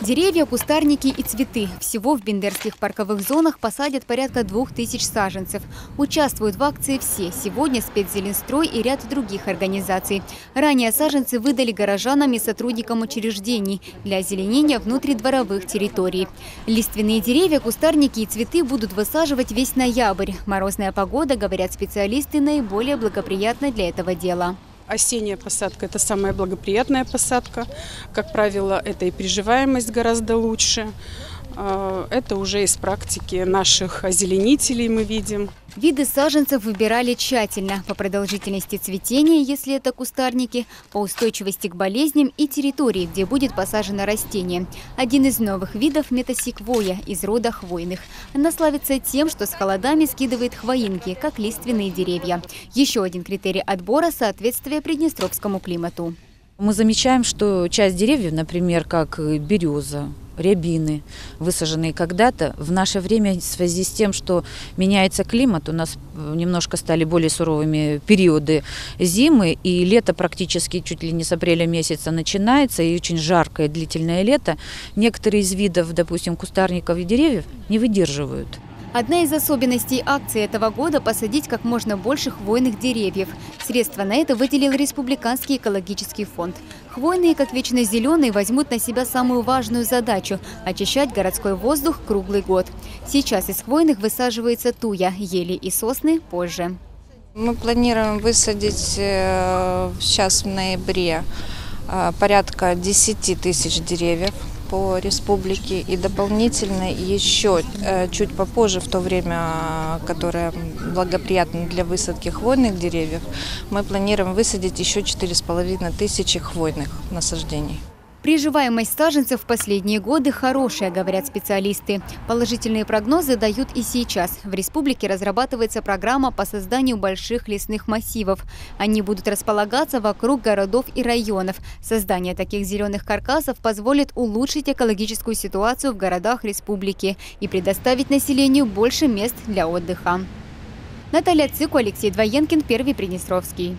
Деревья, кустарники и цветы. Всего в бендерских парковых зонах посадят порядка двух тысяч саженцев. Участвуют в акции все. Сегодня спецзеленстрой и ряд других организаций. Ранее саженцы выдали горожанам и сотрудникам учреждений для озеленения внутридворовых территорий. Лиственные деревья, кустарники и цветы будут высаживать весь ноябрь. Морозная погода, говорят специалисты, наиболее благоприятна для этого дела. Осенняя посадка – это самая благоприятная посадка. Как правило, это и приживаемость гораздо лучше. А, это уже из практики наших озеленителей мы видим. Виды саженцев выбирали тщательно по продолжительности цветения, если это кустарники, по устойчивости к болезням и территории, где будет посажено растение. Один из новых видов – метасиквоя из рода хвойных. Она славится тем, что с холодами скидывает хвоинки, как лиственные деревья. Еще один критерий отбора – соответствие приднестровскому климату. Мы замечаем, что часть деревьев, например, как береза, рябины, высаженные когда-то. В наше время в связи с тем, что меняется климат, у нас немножко стали более суровыми периоды зимы, и лето практически чуть ли не с апреля месяца начинается, и очень жаркое длительное лето. Некоторые из видов, допустим, кустарников и деревьев не выдерживают. Одна из особенностей акции этого года – посадить как можно больше хвойных деревьев. Средства на это выделил Республиканский экологический фонд. Хвойные, как вечно зеленые, возьмут на себя самую важную задачу – очищать городской воздух круглый год. Сейчас из хвойных высаживается туя, ели и сосны позже. Мы планируем высадить э, сейчас в ноябре порядка 10 тысяч деревьев по республике и дополнительно еще э, чуть попозже, в то время, которое благоприятно для высадки хвойных деревьев, мы планируем высадить еще 4,5 тысячи хвойных насаждений. Приживаемость саженцев в последние годы хорошая, говорят специалисты. Положительные прогнозы дают и сейчас. В республике разрабатывается программа по созданию больших лесных массивов. Они будут располагаться вокруг городов и районов. Создание таких зеленых каркасов позволит улучшить экологическую ситуацию в городах республики и предоставить населению больше мест для отдыха. Наталья Цику, Алексей Двоенкин, Первый Приднестровский.